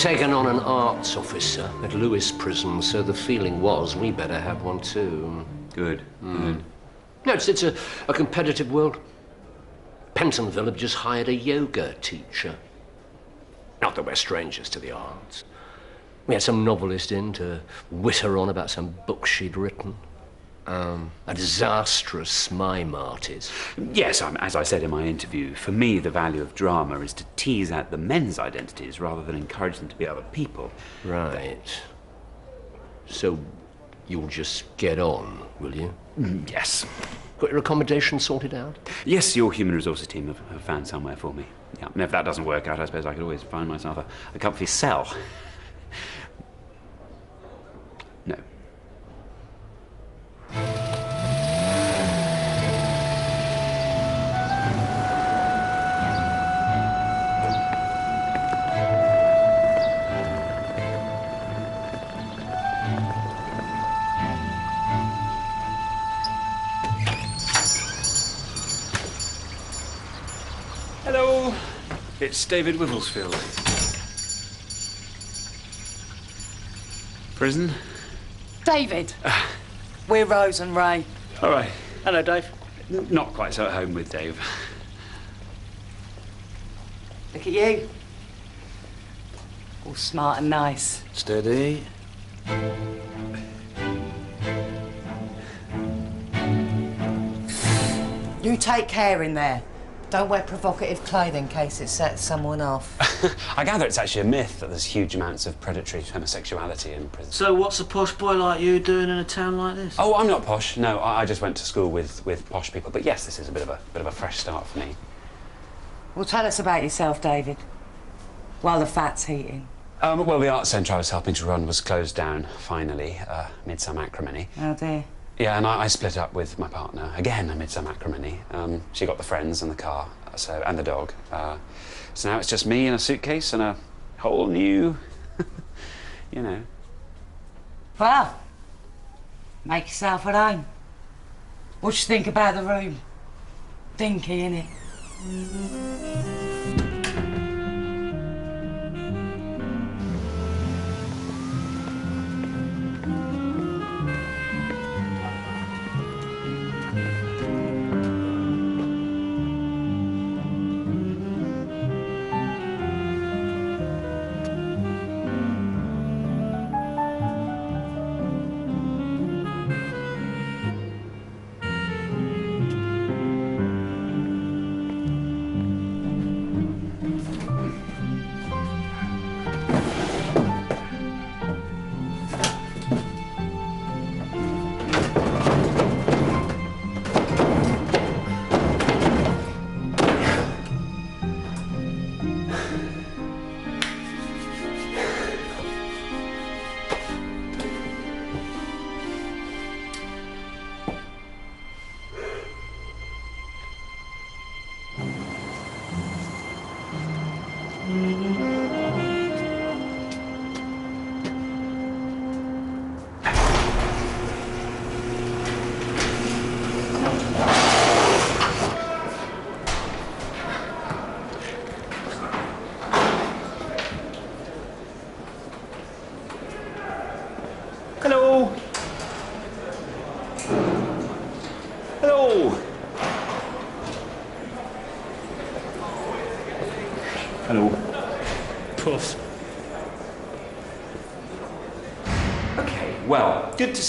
Taken on an arts officer at Lewes Prison, so the feeling was we better have one too. Good. Hmm. Good. No, it's, it's a, a competitive world. Pentonville have just hired a yoga teacher. Not that we're strangers to the arts. We had some novelist in to witter on about some book she'd written. Um, a disastrous mime artist. Yes, um, as I said in my interview, for me the value of drama is to tease out the men's identities rather than encourage them to be other people. Right. So you'll just get on, will you? Mm, Yes. Got your accommodation sorted out? Yes, your human resources team have, have found somewhere for me. Yeah, and if that doesn't work out, I suppose I could always find myself a, a comfy cell. Hello. It's David Wivelsfield. Prison? David. Ah. We're Rose and Ray. All right. Hello, Dave. Not quite so at home with Dave. Look at you. All smart and nice. Steady. You take care in there. Don't wear provocative clothing in case it sets someone off. I gather it's actually a myth that there's huge amounts of predatory homosexuality in prison. So, what's a posh boy like you doing in a town like this? Oh, I'm not posh. No, I I just went to school with, with posh people. But yes, this is a bit of a bit of a fresh start for me. well, tell us about yourself, David. While the fat's heating. Um, well, the art centre I was helping to run was closed down finally uh, amid some acrimony. Oh dear. Yeah, and I, I split up with my partner again amid some acrimony. Um, she got the friends and the car, so and the dog. Uh, so now it's just me and a suitcase and a whole new, you know. Well, make yourself at home. What do you think about the room? Dinky, innit?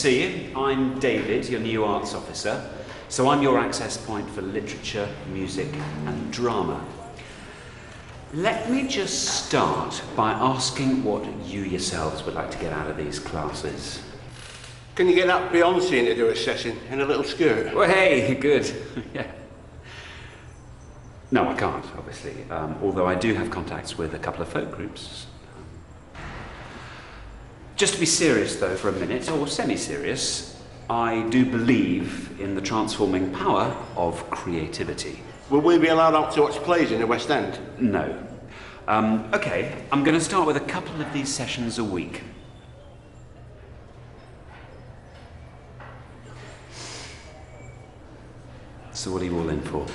See you. I'm David, your new arts officer. So I'm your access point for literature, music, and drama. Let me just start by asking what you yourselves would like to get out of these classes. Can you get that Beyonce in to do a session in a little skirt? Well, hey, good. yeah. No, I can't, obviously. Um, although I do have contacts with a couple of folk groups. Just to be serious, though, for a minute, or semi serious, I do believe in the transforming power of creativity. Will we be allowed out to watch plays in the West End? No. Um, okay, I'm going to start with a couple of these sessions a week. So, what are you all in for?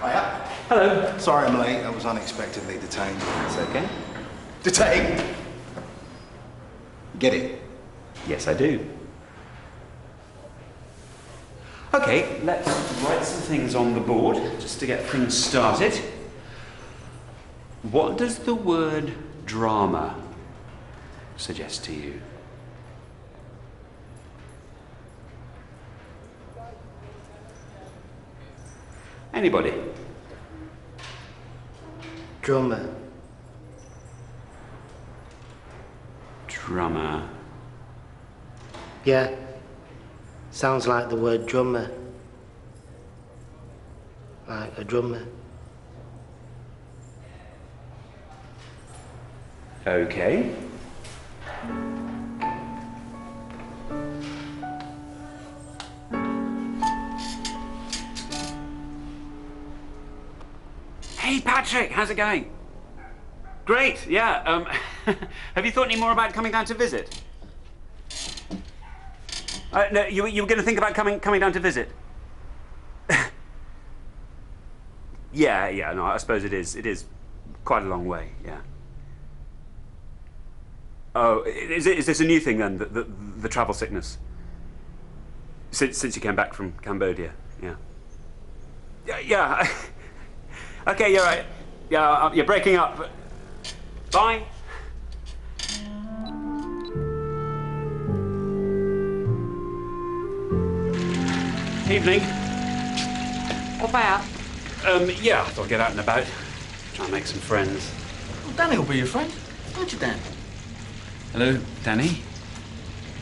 Hiya. Hello. Sorry I'm late. I was unexpectedly detained. It's okay. Detained? Get it? Yes, I do. Okay, let's write some things on the board just to get things started. What does the word drama suggest to you? Anybody? Drummer. Drummer. Yeah. Sounds like the word drummer. Like a drummer. Okay. Hey Patrick, how's it going? Great, yeah. Um, have you thought any more about coming down to visit? Uh, no, you, you were going to think about coming coming down to visit. yeah, yeah. No, I suppose it is. It is quite a long way. Yeah. Oh, is, is this a new thing then? The, the, the travel sickness. Since since you came back from Cambodia. Yeah. Yeah. Yeah. okay, you're right. Yeah, uh, you're breaking up. Bye. Evening. What about? Um, yeah, I thought I'd get out and about. Try and make some friends. Well, Danny will be your friend. Won't you, Dan? Hello, Danny?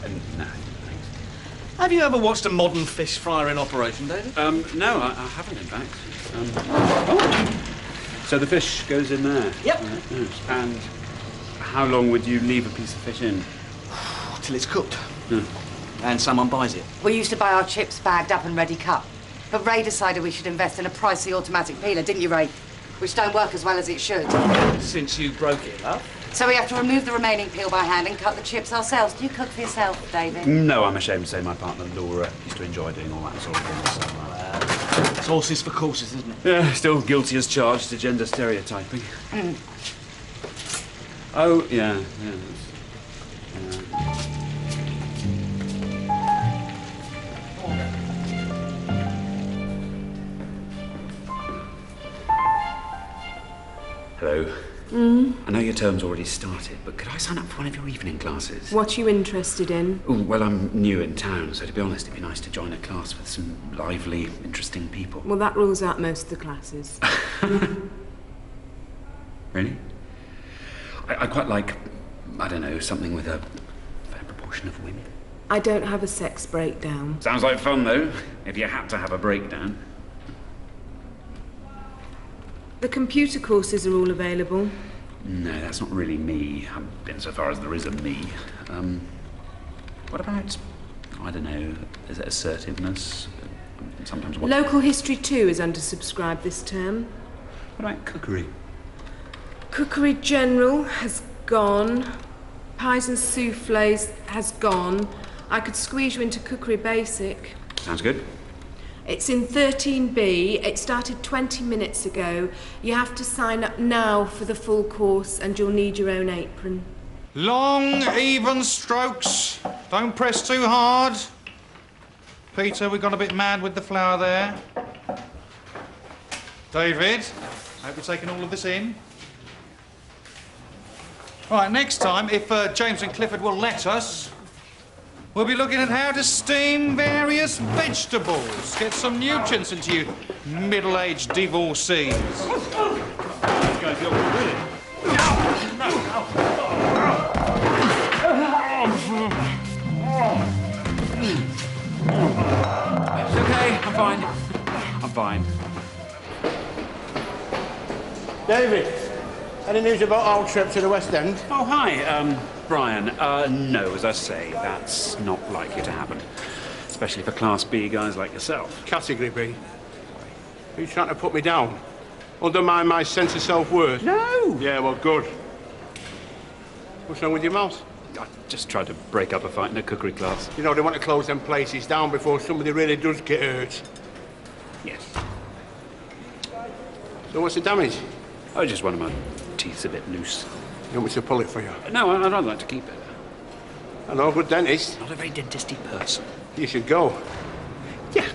Um, no, thanks. Have you ever watched a modern fish fryer in operation, David? Um, no, I, I haven't, in fact. Um, oh. So the fish goes in there? Yep. And how long would you leave a piece of fish in? Till it's cooked. And someone buys it. We used to buy our chips bagged up and ready cut. But Ray decided we should invest in a pricey automatic peeler, didn't you, Ray? Which don't work as well as it should. Since you broke it, love. So we have to remove the remaining peel by hand and cut the chips ourselves. Do you cook for yourself, David? No, I'm ashamed to say my partner Laura used to enjoy doing all that sort of thing. So, uh, It's horses for courses, isn't it? yeah, still guilty as charged to gender stereotyping. Mm. Oh, yeah, yeah. that's- Hello. I know your term's already started, but could I sign up for one of your evening classes? What are you interested in? Oh, well, I'm new in town, so to be honest, it'd be nice to join a class with some lively, interesting people. Well, that rules out most of the classes. Really? I, I quite like, I don't know, something with a fair proportion of women. I don't have a sex breakdown. Sounds like fun, though, if you had to have a breakdown. The computer courses are all available. No, that's not really me, um, insofar as there is a me. Um, what about, I don't know, is it assertiveness? Sometimes what... Local History too is undersubscribed this term. What about cookery? Cookery General has gone. Pies and souffles has gone. I could squeeze you into Cookery Basic. Sounds good. It's in 13B. It started 20 minutes ago. You have to sign up now for the full course and you'll need your own apron. Long, even strokes. Don't press too hard. Peter, we got a bit mad with the flour there. David, hope you're taking all of this in. Right, next time, if uh, James and Clifford will let us, we'll be looking at how to steam various vegetables. Get some nutrients into you middle-aged divorcees. It's okay, I'm fine. I'm fine. David, any news about our trip to the West End? Oh, hi, um, Brian. Uh, no, as I say, that's not likely to happen. Especially for Class B guys like yourself. Category B. Are you trying to put me down? Undermine my sense of self-worth? No! Yeah, well, good. What's wrong with your mouth? I just tried to break up a fight in a cookery class. You know, they want to close them places down before somebody really does get hurt. Yes. So what's the damage? Oh, just one of my teeth's a bit loose. You want me to pull it for you? No, I- I'd rather like to keep it. I know a good dentist. Not a very dentisty person. You should go. Yeah.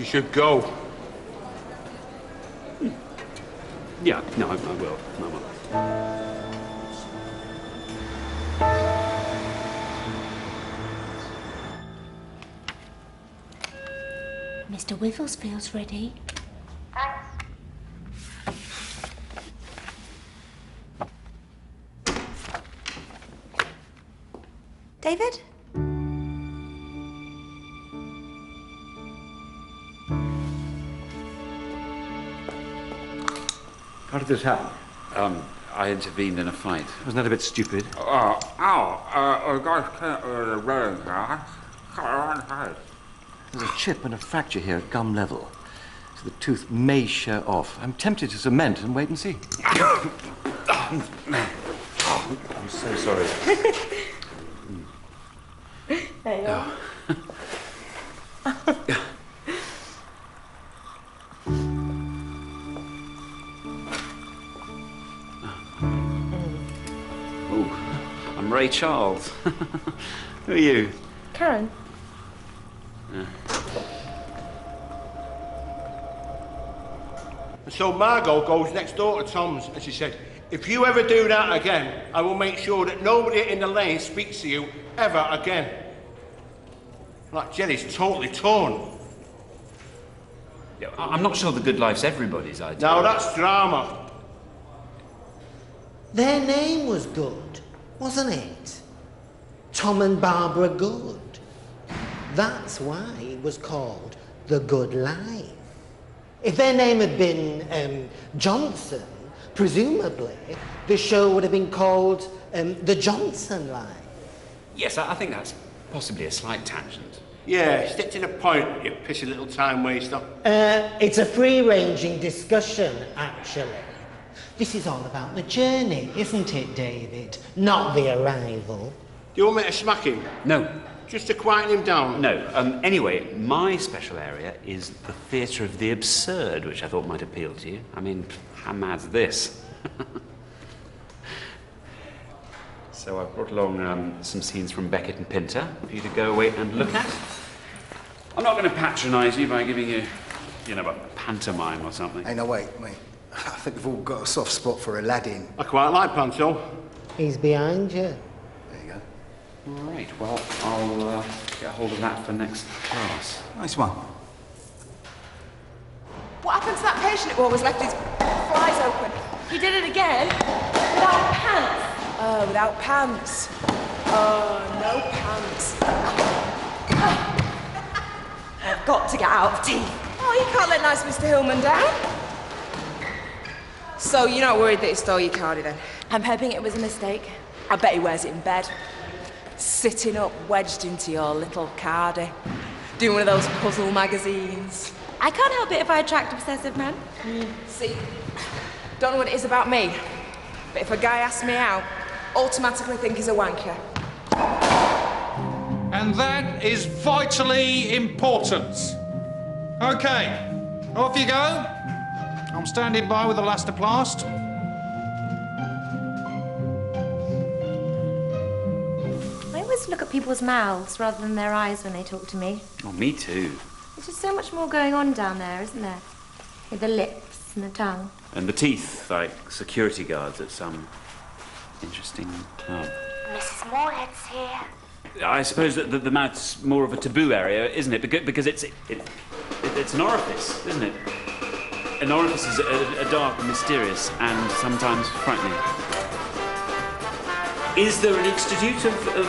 You should go. Yeah, no, I, I will. I will. Mr. Wigglesfield's ready. Did this happen? Um, I intervened in a fight. Wasn't that a bit stupid? Oh, ow! Uh, guys can't uh, run, guys. There's a chip and a fracture here at gum level. So the tooth may show off. I'm tempted to cement and wait and see. I'm so sorry. There you are. Oh, I'm Ray Charles. Who are you? Karen? And so Margot goes next door to Tom's and she said, if you ever do that again, I will make sure that nobody in the lane speaks to you ever again. Like Jenny's totally torn. Yeah, I- I'm not sure the good life's everybody's idea. Now that's drama. Their name was Good, wasn't it? Tom and Barbara Good. That's why it was called The Good Life. If their name had been um, Johnson, presumably the show would have been called um, The Johnson Life. Yes, I I think that's possibly a slight tangent. Yeah, stick to the point, you pissy little time waster. Uh, it's a free-ranging discussion, actually. This is all about the journey, isn't it, David? Not the arrival. Do you want me to smack him? No, Just to quieten him down? no. Um, anyway, my special area is the theatre of the absurd, which I thought might appeal to you. I mean, how mad's this? so I've brought along um, some scenes from Beckett and Pinter for you to go away and look at. I'm not going to patronise you by giving you, you know, a pantomime or something. Hey, no, wait, mate. I think we've all got a soft spot for Aladdin. I quite like Panto. He's behind you. There you go. Right, well, I'll uh, get hold of that for next class. Nice one. What happened to that patient who always left his flies open? He did it again? Without pants? Oh, without pants. Oh, no pants. I've got to get out of tea. Oh, you can't let nice Mr. Hillman down. So you're not worried that he stole your cardi then? I'm hoping it was a mistake. I bet he wears it in bed. Sitting up, wedged into your little cardi. Doing one of those puzzle magazines. I can't help it if I attract obsessive men. See, don't know what it is about me, but if a guy asks me out, automatically think he's a wanker. And that is vitally important. Okay, off you go. I'm standing by with the elastoplast. I always look at people's mouths rather than their eyes when they talk to me. Oh, me too. There's just so much more going on down there, isn't there? With the lips and the tongue. And the teeth, like security guards at some interesting club. Mrs. Moorhead's here. I suppose that the, the mouth's more of a taboo area, isn't it? Because, because it's it, it, it's an orifice, isn't it? An orifice is a, a dark and mysterious and sometimes frightening. Is there an institute of, of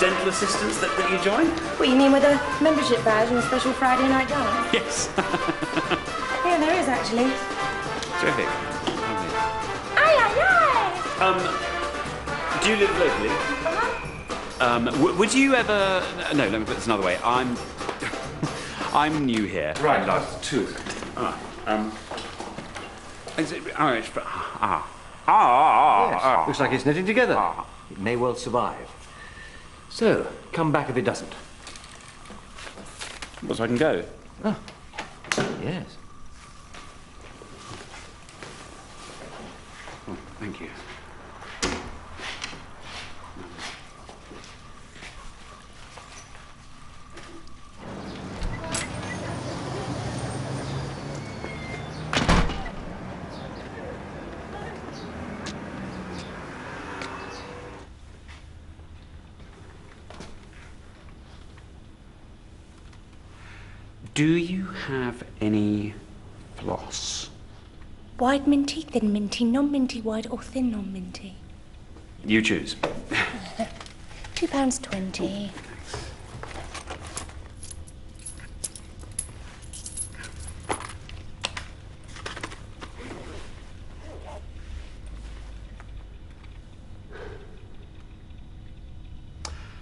dental assistants that, that you join? What, you mean with a membership badge and a special Friday night dance? Yes. Yeah, there is actually. Terrific. Lovely. Aye, aye, aye! Um, do you live locally? Um, w- would you ever? No, let me put this another way. I'm, I'm new here. Right, last tooth. Ah, um, is it, oh, it's, ah, ah, ah, yes. ah, Looks like it's knitting together. Ah. It may well survive. So, come back if it doesn't. Well, so I can go? Ah, yes. Oh, thank you. Do you have any floss? Wide minty, thin minty, non minty wide, or thin non minty? You choose. Two pounds twenty.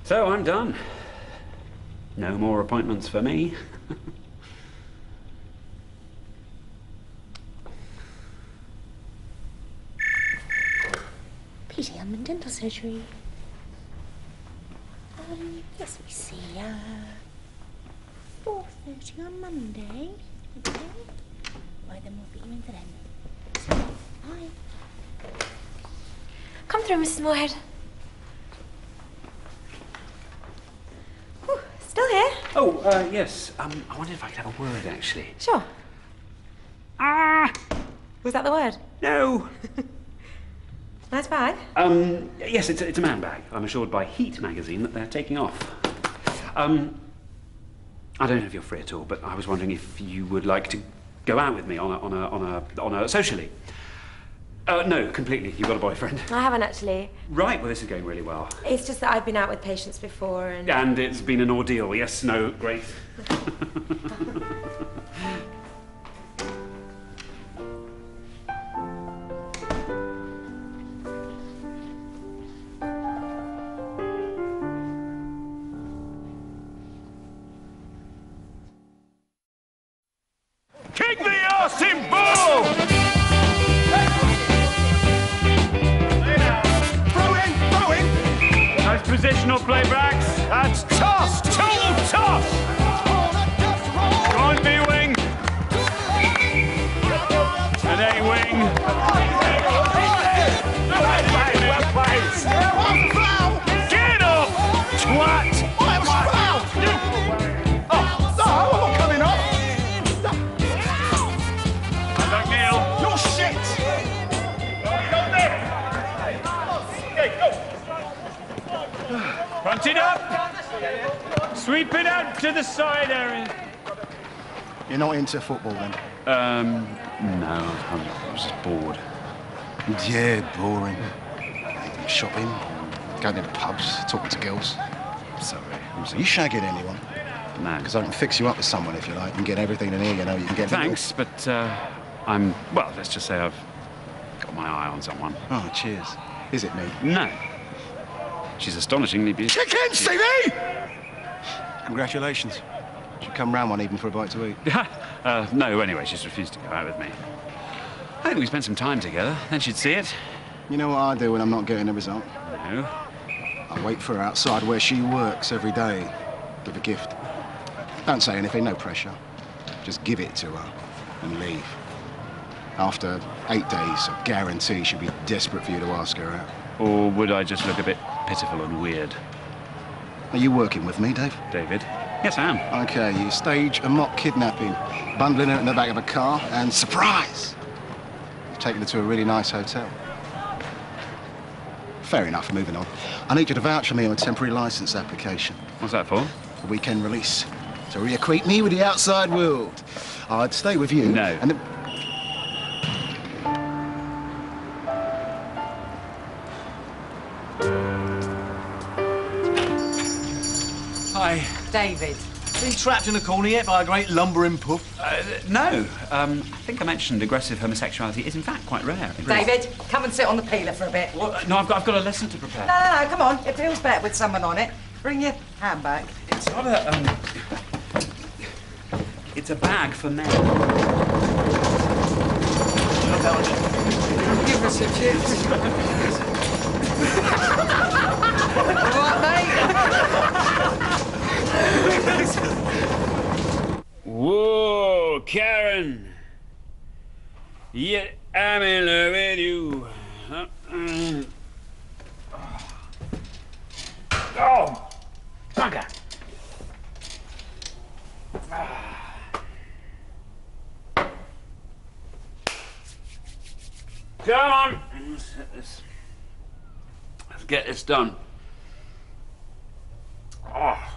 So I'm done. No more appointments for me. Peter Youngman Dental Surgery. Um, yes, we see. Uh, four thirty on Monday. Okay. Right, then we'll be in for then. So, bye. Come through, Mrs. Moorhead. Whew, Still here? Oh, uh, yes. Um, I wondered if I could have a word, actually. Sure. Ah! Was that the word? No. Nice bag. Um, yes, it's a, it's a man bag. I'm assured by Heat magazine that they're taking off. Um, I don't know if you're free at all, but I was wondering if you would like to go out with me on a on a on a on a socially. Uh, no, completely. You've got a boyfriend. I haven't actually. Right. Well, this is going really well. It's just that I've been out with patients before and. And it's been an ordeal. Yes. No. Great. not into football then? Um, no, I'm, I was just bored. Yeah, boring. Shopping, going to pubs, talking to girls. Sorry. Are you shagging anyone? No. Because I can fix you up with someone if you like and get everything in here, you know, you can get... Thanks, but uh, I'm, well, let's just say I've got my eye on someone. Oh, cheers. Is it me? No. She's astonishingly beautiful. Chicken, Stevie! Congratulations. Should come round one evening for a bite to eat. uh, no, anyway, she's refused to go out with me. I think we spent some time together, then she'd see it. You know what I do when I'm not getting a result? No. I wait for her outside where she works every day Give a gift. Don't say anything, no pressure. Just give it to her and leave. After eight days, I guarantee she'll be desperate for you to ask her out. Or would I just look a bit pitiful and weird? Are you working with me, Dave? David? Yes, I am. Okay, you stage a mock kidnapping, bundling her in the back of a car, and surprise! You've taken her to a really nice hotel. Fair enough, moving on. I need you to vouch for me on a temporary license application. What's that for? A weekend release. To reacquaint me with the outside world. I'd stay with you. No. David. Been trapped in a corner yet by a great lumbering puff? Uh, no. Um, I think I mentioned aggressive homosexuality is in fact quite rare. David, come and sit on the peeler for a bit. What? No, I've got, I've got a lesson to prepare. No, no, no, come on. It feels better with someone on it. Bring your hand back. It's not a, um... It's a bag for men. Give us a cheers. All right, Whoa, Karen. Yeah, I'm in love with you. Huh? Mm. Oh, bugger. Come on. Let's, let's- let's get this done. Oh.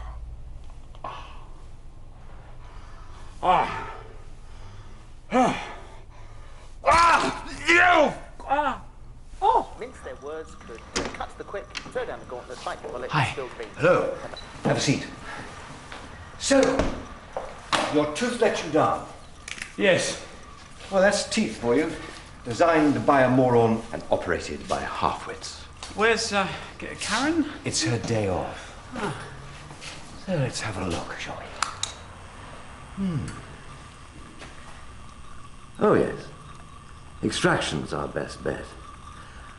Oh. Oh. Ah! You! Ah! Oh! Mince their words could cut the quick, throw down the gauntlet, fight the bullet, Hi. spill the. Hello. Have a seat. So, your tooth let you down? Yes. Well, that's teeth for you. Designed by a moron and operated by halfwits. Where's uh, Karen? It's her day off. Ah. So let's have a look, shall we? Hmm. Oh, yes. Extraction's our best bet.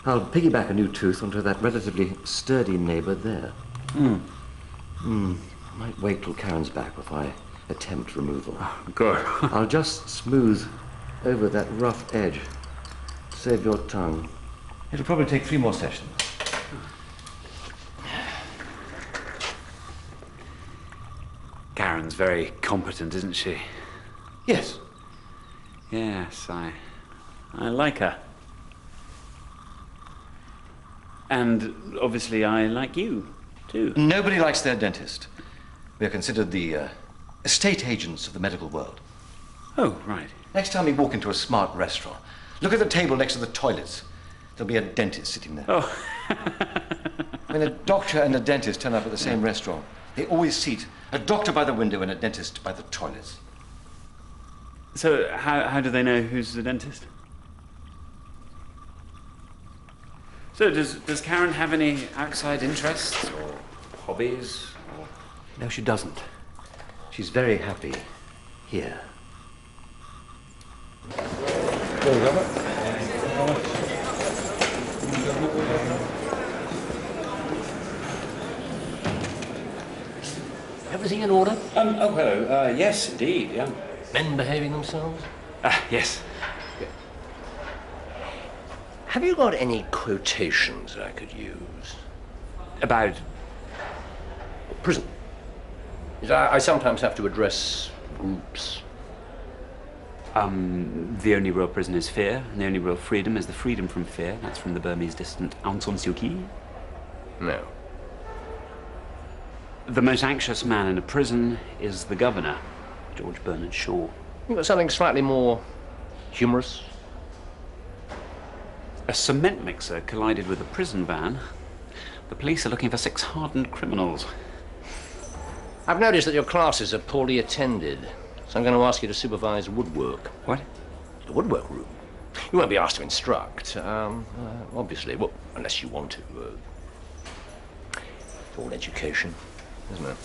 I'll piggyback a new tooth onto that relatively sturdy neighbour there. Hmm. Hmm. Might wait till Karen's back before I attempt removal. good. I'll just smooth over that rough edge. Save your tongue. It'll probably take three more sessions. Karen's very competent, isn't she? Yes. Yes, I. I like her. And obviously, I like you, too. Nobody likes their dentist. We are considered the uh, estate agents of the medical world. Oh, right. Next time you walk into a smart restaurant, look at the table next to the toilets. There'll be a dentist sitting there. Oh. when a doctor and a dentist turn up at the same restaurant, they always seat a doctor by the window and a dentist by the toilets. So, how, how do they know who's the dentist? So, does, does Karen have any outside interests or hobbies? Or... No, she doesn't. She's very happy here. Everything in order? Um, oh, hello. Uh, yes, indeed, yeah. Men behaving themselves? Ah, yes. Have you got any quotations I could use? About? Prison. I, I sometimes have to address groups. Um, the only real prison is fear, and the only real freedom is the freedom from fear. That's from the Burmese distant Aung San Suu Kyi. No. The most anxious man in a prison is the governor, George Bernard Shaw. You got something slightly more humorous? A cement mixer collided with a prison van. The police are looking for six hardened criminals. I've noticed that your classes are poorly attended, so I'm going to ask you to supervise woodwork. What? The woodwork room. You won't be asked to instruct, um, uh, obviously. Well, unless you want to. Uh, all education, isn't it?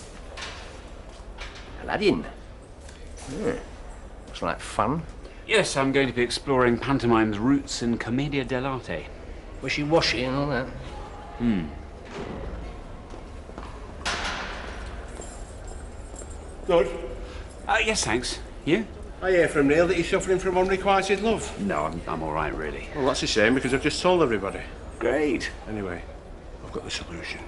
Aladdin. Hmm. Looks like fun. Yes, I'm going to be exploring pantomime's roots in Commedia dell'arte. Wishy-washy and all that. Hmm. Good. Uh, yes, thanks. You? I hear from Neil that he's suffering from unrequited love. No, I'm, I'm all right, really. Well, that's a shame because I've just told everybody. Great. Anyway, I've got the solution.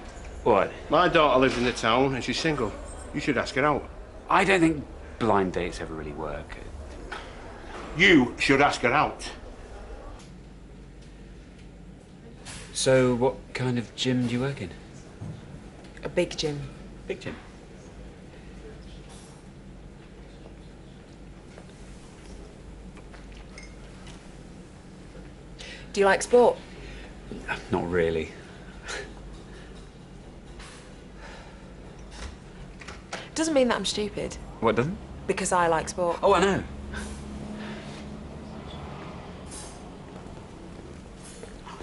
What? My daughter lives in the town and she's single. You should ask her out. I don't think blind dates ever really work. You should ask her out. So, what kind of gym do you work in? A big gym. Big gym. Do you like sport? Not really. Doesn't mean that I'm stupid, What doesn't? because I like sport. Oh, I know.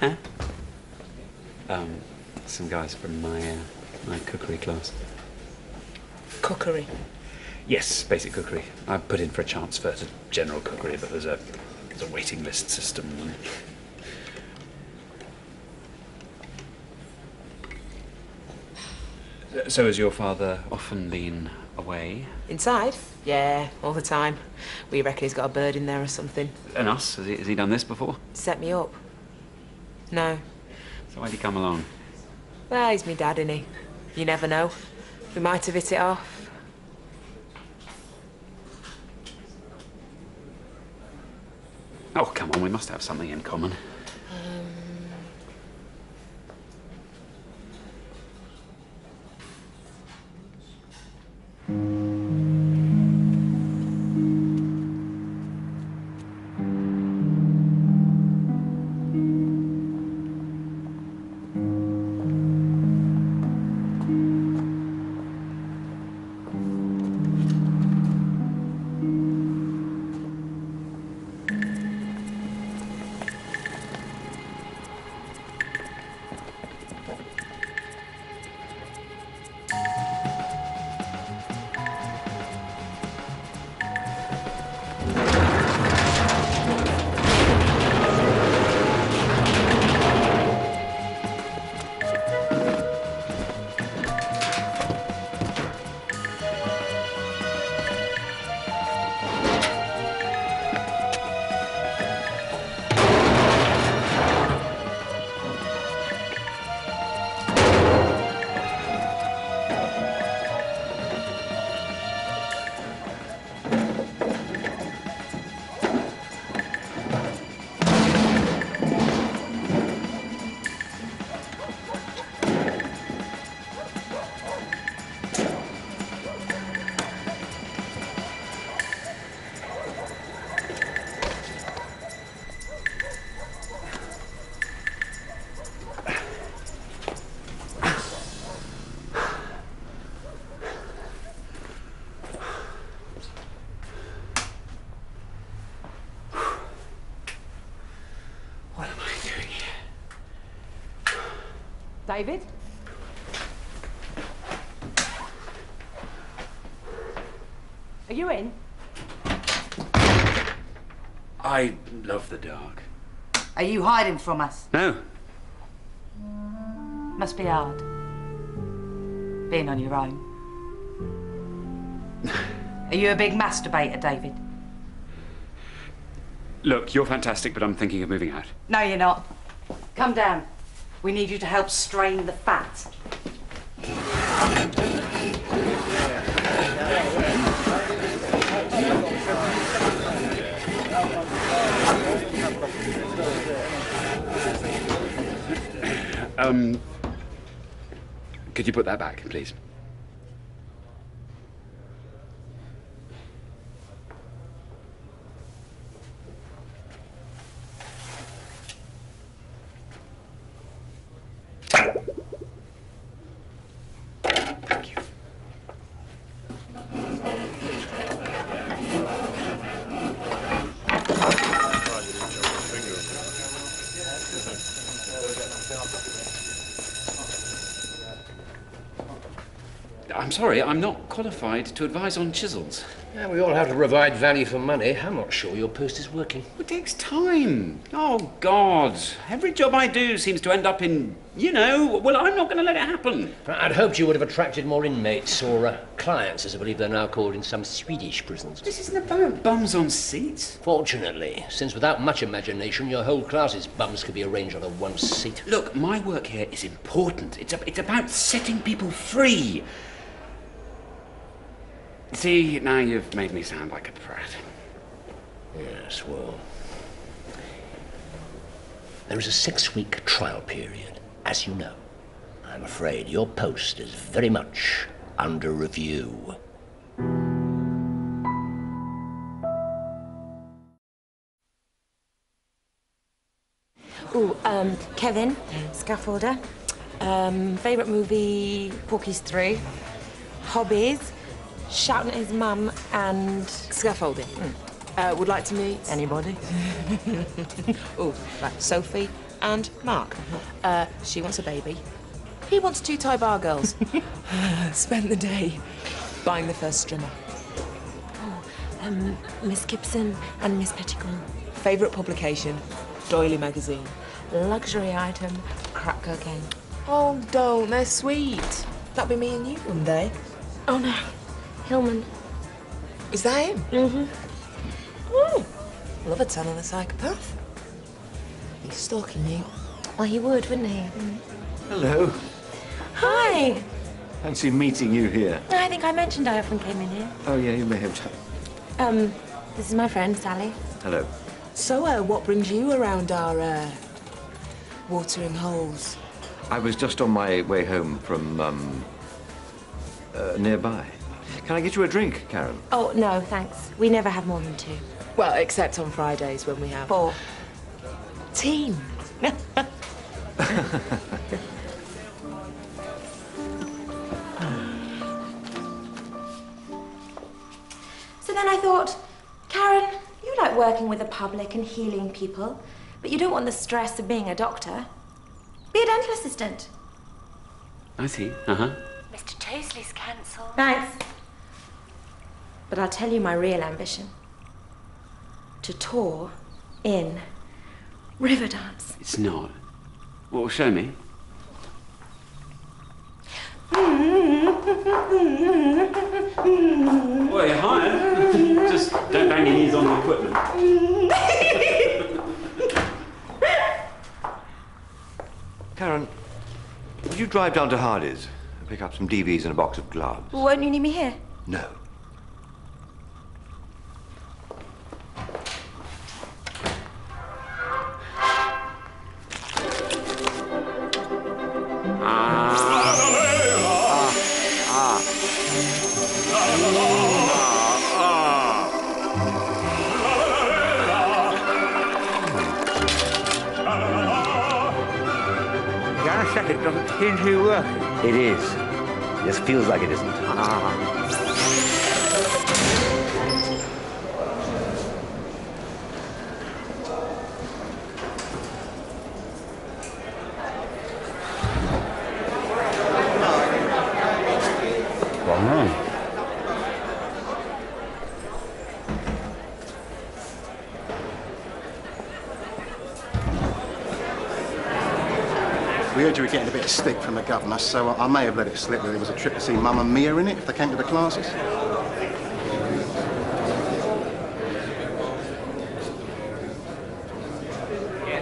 Huh? Um, some guys from my uh, my cookery class. Cookery. Yes, basic cookery. I put in for a transfer to general cookery, but there's a there's a waiting list system. So has your father often been away? Inside? Yeah, all the time. We reckon he's got a bird in there or something. And us? Has he, has he done this before? Set me up. No, So why'd he come along? Well, he's me dad, innit? You never know. We might have hit it off. Oh, come on, we must have something in common. What David? Are you in? I love the dark. Are you hiding from us? No. Must be hard. Being on your own. Are you a big masturbator, David? Look, you're fantastic, but I'm thinking of moving out. No, you're not. Come down. We need you to help strain the fat. Um, could you put that back, please? Sorry, I'm not qualified to advise on chisels. Yeah, we all have to provide value for money. I'm not sure your post is working. It takes time. Oh, God. Every job I do seems to end up in, you know, well, I'm not going to let it happen. I'd hoped you would have attracted more inmates or uh, clients, as I believe they're now called in some Swedish prisons. This isn't about bums on seats. Fortunately, since without much imagination, your whole class's bums could be arranged on a one seat. Look, my work here is important. It's, a, it's about setting people free. See, now you've made me sound like a prat. Yes, well. There is a six week trial period, as you know. I'm afraid your post is very much under review. Oh, um, Kevin, scaffolder. Um, favourite movie, Porky's 3. Hobbies, shouting at his mum and scaffolding. Uh, would like to meet anybody. oh, right, Sophie and Mark. Uh, she wants a baby. He wants two Thai bar girls. Spent the day buying the first strimmer. Um, Miss Gibson and Miss Pettigrew. Favourite publication, Doily magazine. Luxury item, crack cocaine. Oh, don't. They're sweet. That'll be me and you one day. Oh no, Hillman. Is that him? Mm-hmm. Oh, Love a telling a psychopath. He's stalking you. Well, he would, wouldn't he? Hello. Hi. Fancy meeting you here. I think I mentioned I often came in here. Oh, yeah, you may have done. Um, this is my friend, Sally. Hello. So, uh, what brings you around our uh, watering holes? I was just on my way home from, um, uh, nearby. Can I get you a drink, Karen? Oh, no, thanks. We never have more than two. Well, except on Fridays when we have Four. team. So then I thought, Karen, you like working with the public and healing people, but you don't want the stress of being a doctor. Be a dental assistant. I see. Uh huh. Mr. Tosley's cancelled. Thanks. But I'll tell you my real ambition. To tour in Riverdance. It's not. Well, show me. Well, you're hired. Just don't bang your knees on the equipment. Karen, would you drive down to Hardy's and pick up some DVs and a box of gloves? Won't you need me here? No. Seem working. It is. This feels like it isn't. We stick from the governor, so I may have let it slip that there was a trip to see Mamma Mia in it if they came to the classes.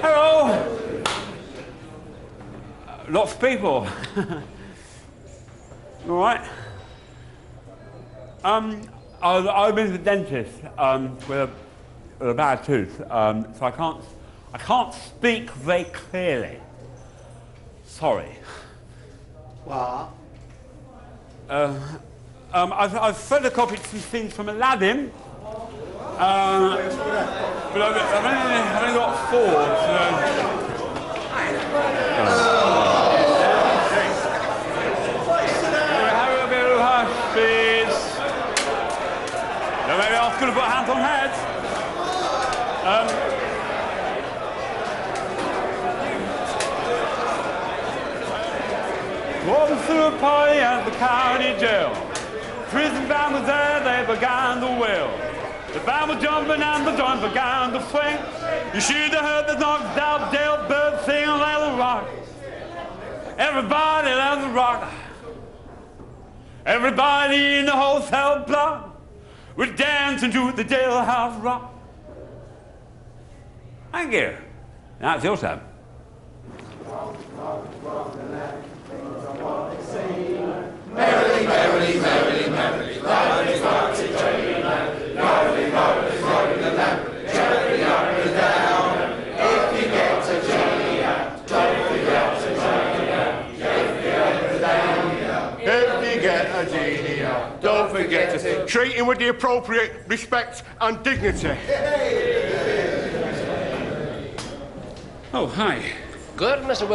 Hello! Lots of people. All right. Um, I was, I've been to the dentist um, with, a, with a bad tooth, um, so I can't, I can't speak very clearly. Sorry. What? Uh, um, I've, I've photocopied some things from Aladdin. Uh, but I've, I've, only, I've only got four, so. Have a bit of hush, please. Now, maybe I going to put hands on heads. Um, Walking through a party at the county jail. Prison band was there, they began to wail. The band was jumping and the drum began to swing. You should have heard the knocked out Dale Bird singing like the rock. Everybody loves the rock. Everybody in the hotel block was dancing to the jailhouse rock. Thank you. Now it's your turn. Merrily, merrily, merrily, merrily, life is but a dreamland. Merrily, merrily, merrily, merrily, merrily up and down. If you get a genie out, don't forget to genie out. If you get a genie out, If you get a genie out, don't forget to treat him with the appropriate respect and dignity. Oh, hi. Good, Mr.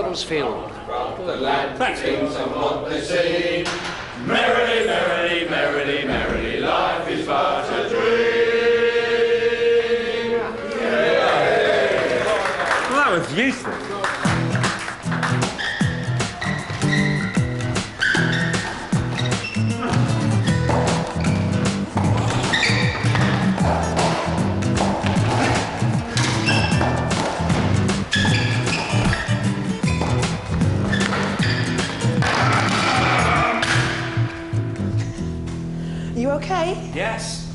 Wivelsfield. Thanks. and what they say. Merrily, merrily, merrily, merrily, life is but a dream. Well, that was useful. Okay? Yes.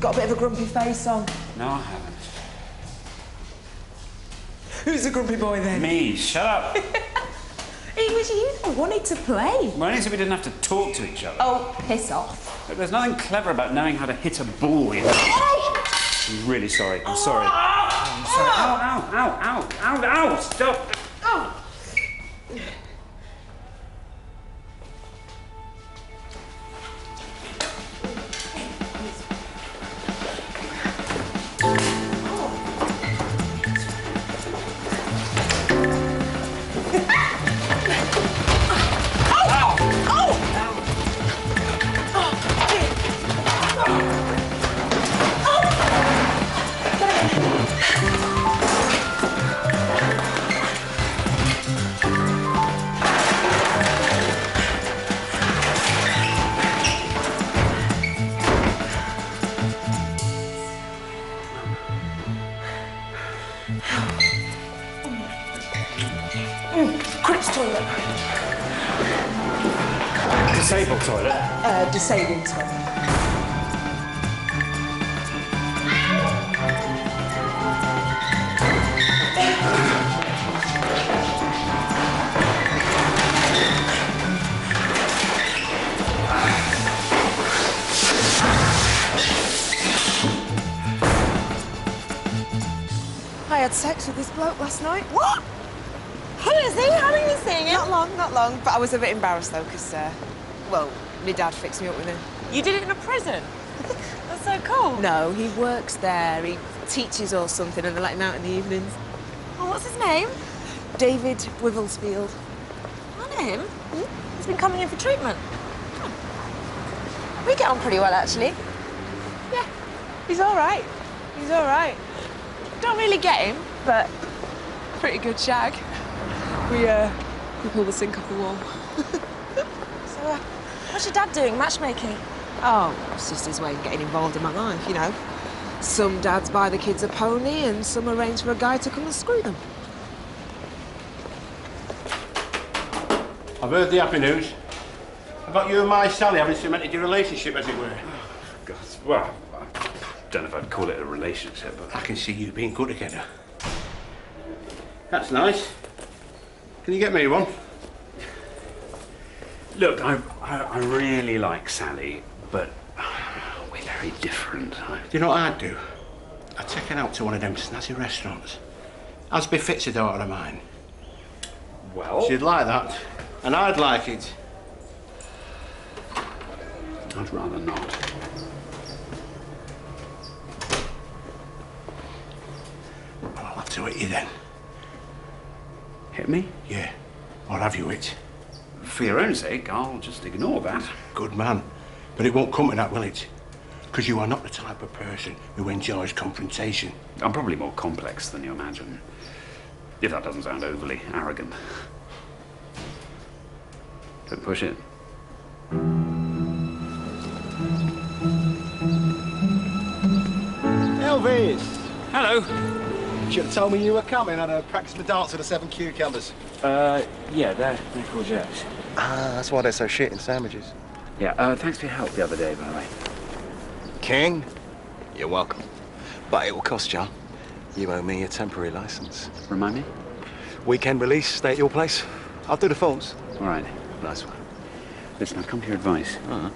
Got a bit of a grumpy face on. No, I haven't. Who's the grumpy boy then? Me, shut up. It was you that wanted to play. well, only so we didn't have to talk to each other. Oh, piss off. Look, there's nothing clever about knowing how to hit a ball. You know? I'm really sorry. I'm sorry. Oh, I'm sorry. Ow, ow, ow, ow, ow, ow! Stop. Sex with this bloke last night. What? Honestly, how long you seeing it? Not long, not long. But I was a bit embarrassed though, because, uh, well, my dad fixed me up with him. You did it in a prison? That's so cool. No, he works there. He teaches or something, and they let him out in the evenings. Oh, what's his name? David Wivelsfield. I know him. He's been coming in for treatment. We get on pretty well, actually. Yeah, he's all right. He's all right. Don't really get him, but pretty good shag. We, uh, we pull the sink off the wall. So, uh, what's your dad doing? Matchmaking? Oh, it's just his way of getting involved in my life, you know. Some dads buy the kids a pony, and some arrange for a guy to come and screw them. I've heard the happy news. About you and my Sally having cemented your relationship, as it were. God, well, I don't know if I'd call it a relationship, but I can see you being good together. That's nice. Can you get me one? look, I, I, I really like Sally, but we're very different. Do you know what I'd do? I'd take her out to one of them snazzy restaurants. As befits a daughter of mine. Well? She'd like that. And I'd like it. I'd rather not. Well, I'll have to hit you then. Hit me? Yeah. Or have you it? For your own sake, I'll just ignore that. Good man. But it won't come to that, will it? Because you are not the type of person who enjoys confrontation. I'm probably more complex than you imagine. If that doesn't sound overly arrogant. Don't push it. Elvis! Hello. Should have told me you were coming. I'd have practiced my dance with the seven cucumbers. Uh, yeah, they're, they're called jacks. Ah, that's why they're so shit in sandwiches. Yeah, uh, thanks for your help the other day, by the way. King, you're welcome. But it will cost you. You owe me a temporary license. Remind me? Weekend release, stay at your place. I'll do the phones. All right. Nice one. Listen, I've come to your advice. Uh-huh.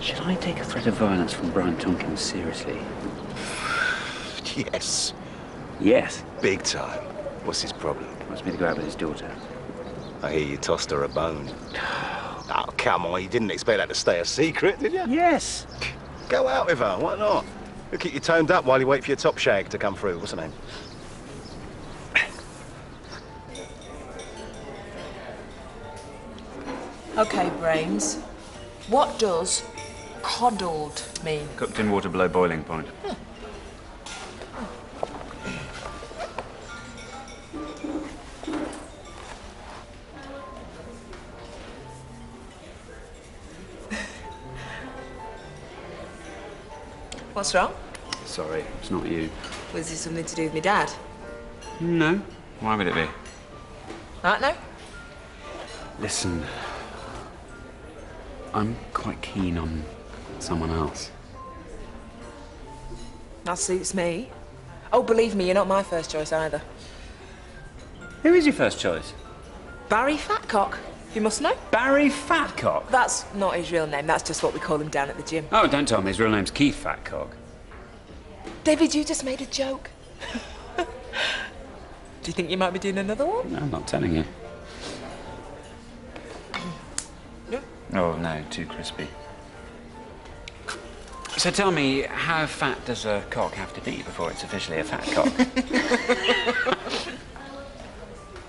Should I take a threat of violence from Brian Tompkins seriously? Yes. Yes. Big time. What's his problem? Wants me to go out with his daughter. I hear you tossed her a bone. Oh, come on. You didn't expect that to stay a secret, did you? Yes. Go out with her. Why not? You'll keep you toned up while you wait for your top shag to come through. What's her name? Okay, Brains. What does coddled mean? Cooked in water below boiling point. What's wrong? Sorry, it's not you. Was this something to do with my dad? No. Why would it be? Right now? Listen, I'm quite keen on someone else. That suits me. Oh, believe me, you're not my first choice either. Who is your first choice? Barry Fatcock. You must know. Barry Fatcock? That's not his real name. That's just what we call him down at the gym. Oh, don't tell me his real name's Keith Fatcock. David, you just made a joke. Do you think you might be doing another one? No, I'm not telling you. No. Oh, no, too crispy. So tell me, how fat does a cock have to be before it's officially a fat cock?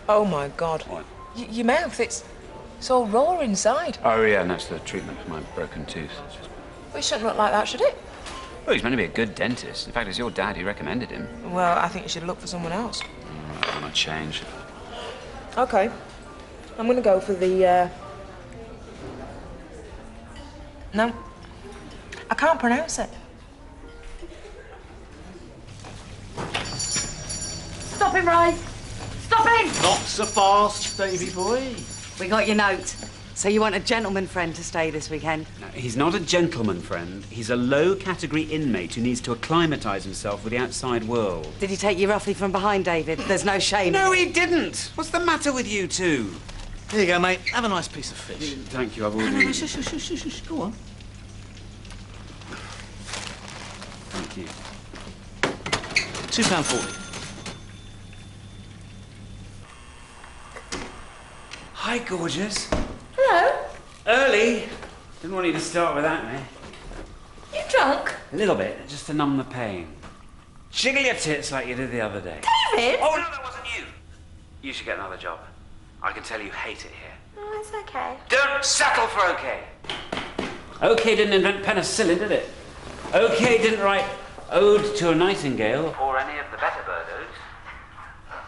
Oh my God. What? Y- your mouth, it's, it's all raw inside. oh, yeah, and that's the treatment for my broken tooth. It's Well, it shouldn't look like that, should it? Well, he's meant to be a good dentist. In fact, it's your dad who recommended him. Well, I think you should look for someone else. I want to change. Okay. I'm gonna go for the, uh... No. I can't pronounce it. Stop him, Ray! Stop him! Not so fast, Davy boy. We got your note. So you want a gentleman friend to stay this weekend? No, he's not a gentleman friend. He's a low category inmate who needs to acclimatise himself with the outside world. Did he take you roughly from behind, David? There's no shame. No, he didn't. What's the matter with you two? Here you go, mate. Have a nice piece of fish. Thank you, I've No, no, no, shush, shush, shush, shush, shush. Go on. Thank you. Two pound forty. Hi, gorgeous. Hello. Early. Didn't want you to start without me. You drunk? A little bit, just to numb the pain. Jiggle your tits like you did the other day. David? Oh, no, that wasn't you. You should get another job. I can tell you hate it here. Oh, it's okay. Don't settle for OK. OK didn't invent penicillin, did it? OK didn't write Ode to a Nightingale or any of the better bird odes.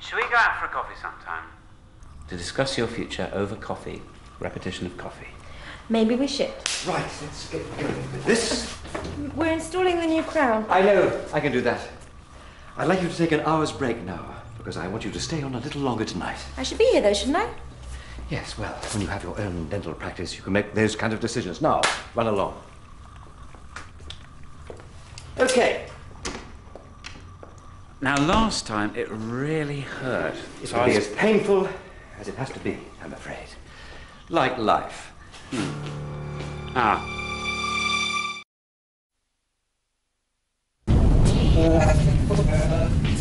Shall we go out for a coffee sometime? To discuss your future over coffee. Repetition of coffee. Maybe we should. Right, let's get going with this. We're installing the new crown. I know, I can do that. I'd like you to take an hour's break now, because I want you to stay on a little longer tonight. I should be here though, shouldn't I? Yes, well, when you have your own dental practice, you can make those kind of decisions. Now, run along. Okay. Now, last time it really hurt. It So will I be was- as painful as it has to be, I'm afraid. Like life. Ah. You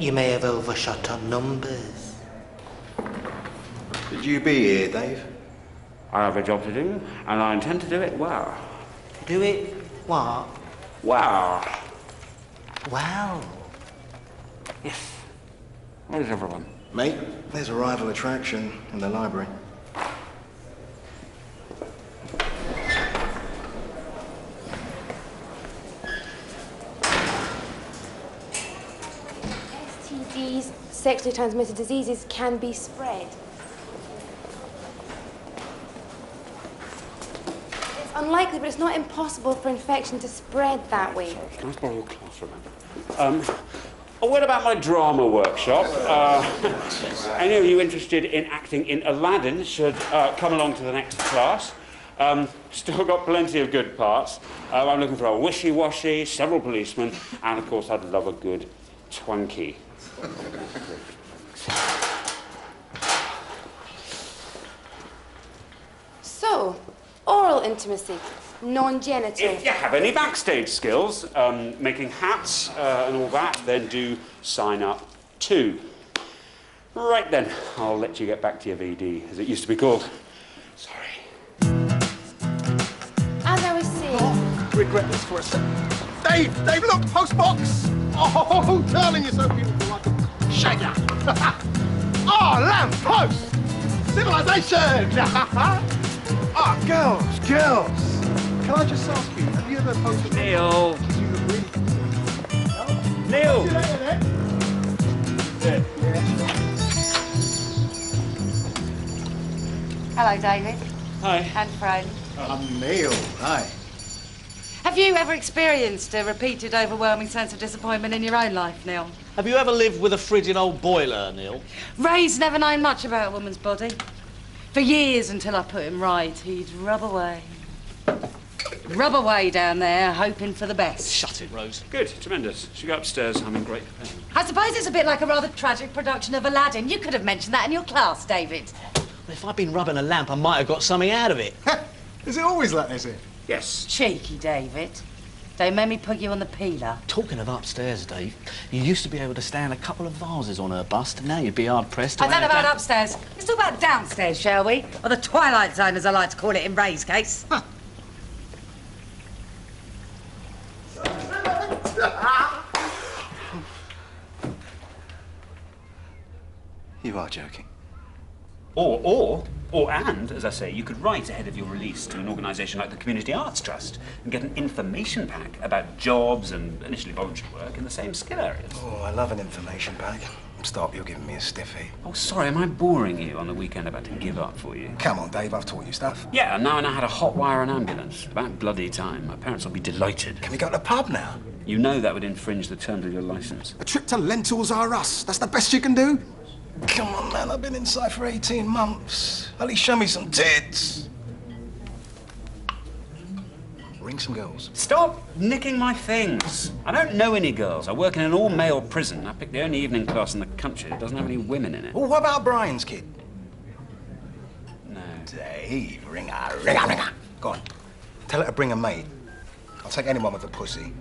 think you may have overshot on numbers. Did you be here, Dave? I have a job to do, and I intend to do it well. Do it what? Well. Well. Yes. Where's everyone? Mate, there's a rival attraction in the library. Sexually transmitted diseases, can be spread. It's unlikely, but it's not impossible for infection to spread that way. Can I borrow your classroom? Um, a word about my drama workshop. Uh, any of you interested in acting in Aladdin should uh, come along to the next class. Um, still got plenty of good parts. Uh, I'm looking for a wishy-washy, several policemen, and of course I'd love a good Twanky. So, oral intimacy, non-genital. If you have any backstage skills, um, making hats uh, and all that, then do sign up too. Right then, I'll let you get back to your VD, as it used to be called. Sorry. As I was saying, Oh, Regret this for a second. Dave, Dave, look, post box. Oh, darling, you're so beautiful. Like a Shake ya! oh, lamp post! Civilization! oh, girls, girls! Can I just ask you, have you ever posted... Neil! Neil! Hello, David. Hi. And Fran. I'm Neil. Hi. Have you ever experienced a repeated, overwhelming sense of disappointment in your own life, Neil? Have you ever lived with a frigid old boiler, Neil? Ray's never known much about a woman's body. For years until I put him right, he'd rub away. Rub away down there, hoping for the best. Shut it, Rose. Good, tremendous. Should go upstairs. I'm in great pain. I suppose it's a bit like a rather tragic production of Aladdin. You could have mentioned that in your class, David. If I'd been rubbing a lamp, I might have got something out of it. Is it always like this here? Yes. Cheeky, David. They made me put you on the peeler. Talking of upstairs, Dave, you used to be able to stand a couple of vases on her bust. Now you'd be hard pressed to. I don't know about upstairs. Let's talk about downstairs, shall we? Or the Twilight Zone, as I like to call it in Ray's case. You are joking. Or, or, or, and, as I say, you could write ahead of your release to an organisation like the Community Arts Trust and get an information pack about jobs and initially voluntary work in the same skill areas. Oh, I love an information pack. Stop, you're giving me a stiffy. Oh, sorry, am I boring you on the weekend about to give up for you? Come on, Dave, I've taught you stuff. Yeah, and now I know how to hotwire an ambulance. About bloody time. My parents will be delighted. Can we go to the pub now? You know that would infringe the terms of your licence. A trip to Lentils R Us. That's the best you can do? Come on, man, I've been inside for 18 months. At least show me some tits. Ring some girls. Stop nicking my things. I don't know any girls. I work in an all-male prison. I picked the only evening class in the country that doesn't have any women in it. Well, what about Brian's kid? No. Dave, ring her, ring her, ring her. Go on. Tell her to bring a maid. I'll take anyone with a pussy.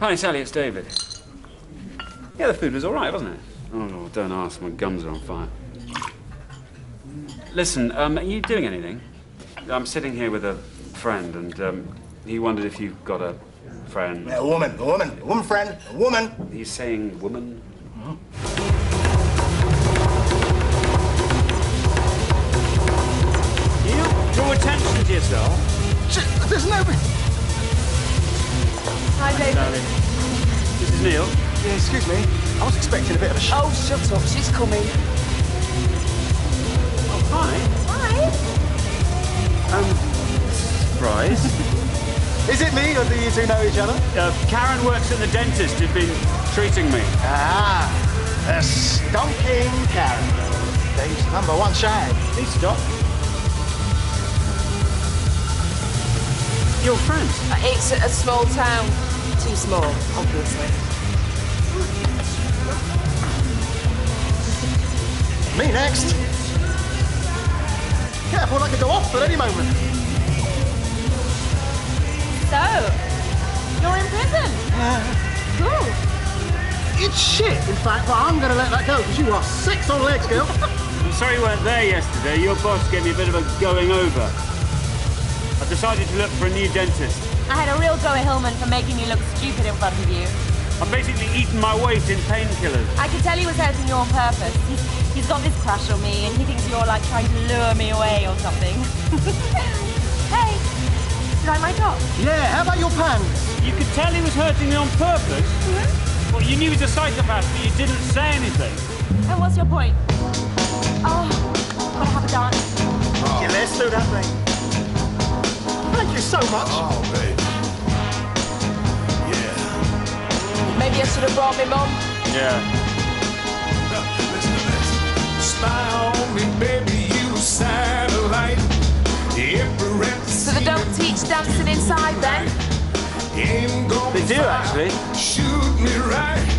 Hi, Sally, it's David. Yeah, the food was all right, wasn't it? Oh, don't ask. My gums are on fire. Listen, um, are you doing anything? I'm sitting here with a friend, and um, he wondered if you've got a friend. A woman, a woman, a woman friend, a woman. He's saying woman. You draw attention to yourself. There's no... Hi, David. Sally. This is Neil. Yeah, excuse me. I was expecting a bit of a show. Oh, shut up. She's coming. Oh, hi. Hi. Um, surprise. Is it me, or do you two know each other? Uh, Karen works at the dentist who's been treating me. Ah, the stonking Karen. Dave's number one shag. Please stop. Your friend? Uh, It's a, a small town. Too small, obviously. Me next. Careful, I could go off at any moment. So, you're in prison. Uh, cool. It's shit, in fact, but I'm going to let that go because you are six on legs, girl. I'm sorry you weren't there yesterday. Your boss gave me a bit of a going over. I decided to look for a new dentist. I had a real go at Hillman for making me look stupid in front of you. I've basically eaten my weight in painkillers. I could tell he was hurting you on purpose. He's, he's got this crush on me and he thinks you're like trying to lure me away or something. hey, did I my top? Yeah, how about your pants? You could tell he was hurting me on purpose. Mm-hmm. Well, you knew he was a psychopath, but you didn't say anything. And what's your point? Oh, wanna have a dance? Yeah, let's do that thing. Thank you so much. Oh, baby. Maybe I should have brought me mum. Yeah. So they don't teach dancing inside then? Ain't gonna They do, actually. Shoot me right.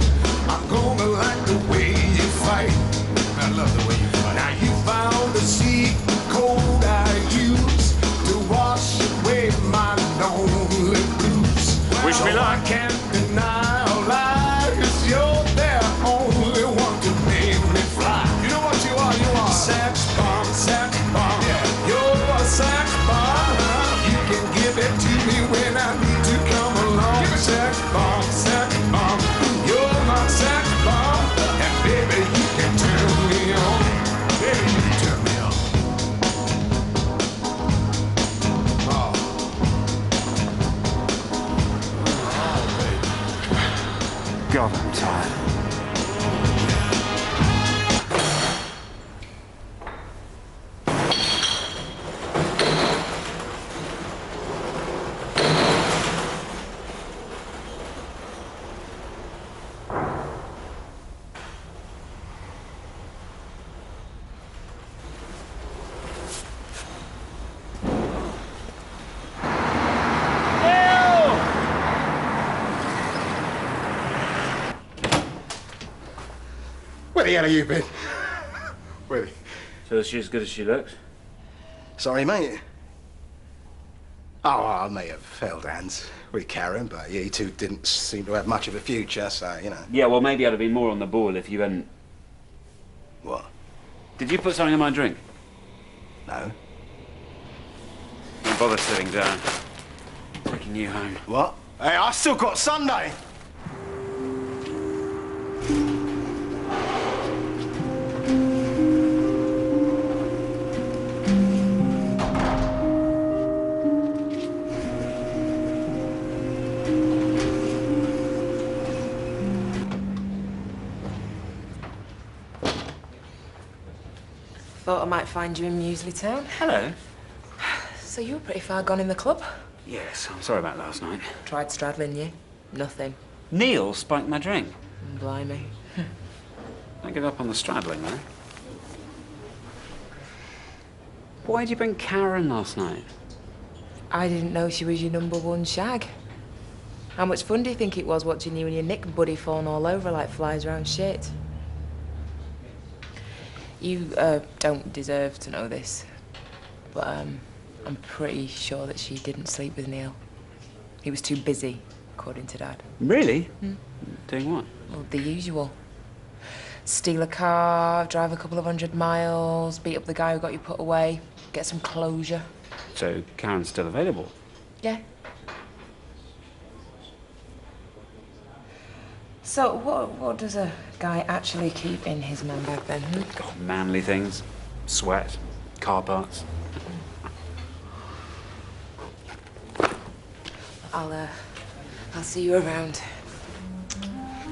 The hell have you been? Where? So is she as good as she looks? Sorry, mate. Oh, I may have held hands with Karen, but you two didn't seem to have much of a future, so, you know. Yeah, well, maybe I'd have been more on the ball if you hadn't. What? Did you put something in my drink? No. Don't bother sitting down. Taking you home. What? Hey, I still got Sunday. Thought I might find you in Muesli Town. Hello. So you were pretty far gone in the club. Yes, I'm sorry about last night. Tried straddling you. Nothing. Neil spiked my drink. Mm, blimey. Don't give up on the straddling, though. Why did you bring Karen last night? I didn't know she was your number one shag. How much fun do you think it was watching you and your Nick buddy fawn all over like flies around shit? You uh, don't deserve to know this, but um, I'm pretty sure that she didn't sleep with Neil. He was too busy, according to Dad. Really? Hmm. Doing what? Well, the usual. Steal a car, drive a couple of hundred miles, beat up the guy who got you put away, get some closure. So Karen's still available. Yeah. So, what, what does a guy actually keep in his man bag then? Hmm? God, manly things. Sweat. Car parts. I'll, uh, I'll see you around.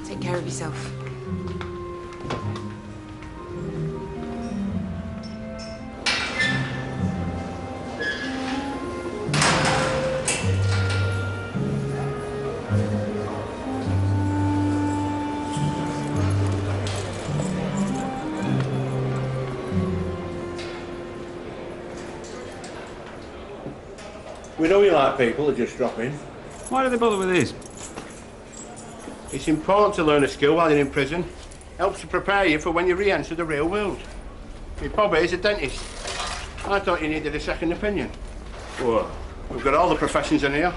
Take care of yourself. We you like people that just drop in. Why do they bother with this? It's important to learn a skill while you're in prison. Helps to prepare you for when you re-enter the real world. My Bobby is a dentist. I thought you needed a second opinion. What? We've got all the professions in here.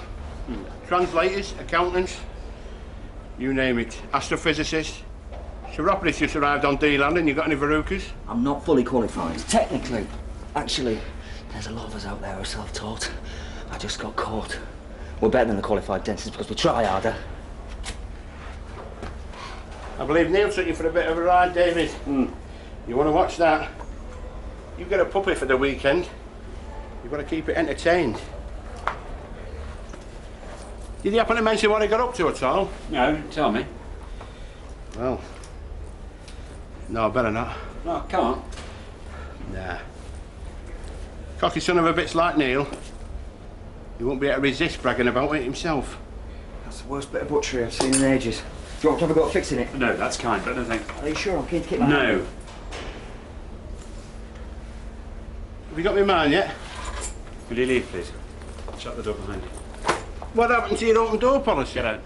Translators, accountants, you name it. Astrophysicists. Chiropodist just arrived on D-Land and you got any verrucas? I'm not fully qualified. Technically. Actually, there's a lot of us out there who are self-taught. I just got caught. We're better than the qualified dentists because we try harder. I believe Neil took you for a bit of a ride, David. Hmm. You want to watch that? You get a puppy for the weekend. You've got to keep it entertained. Did he happen to mention what he got up to at all? No, tell me. Well, no, better not. No, I can't. Nah. Cocky son of a bitch like Neil. He won't be able to resist bragging about it himself. That's the worst bit of butchery I've seen in ages. Do you want to have a go at fixing it? No, that's kind, but no thanks. Are you sure I'm keen to keep my No. Have you got me mind yet? Will you leave, please? Shut the door behind you. What happened to your open door policy? Get out.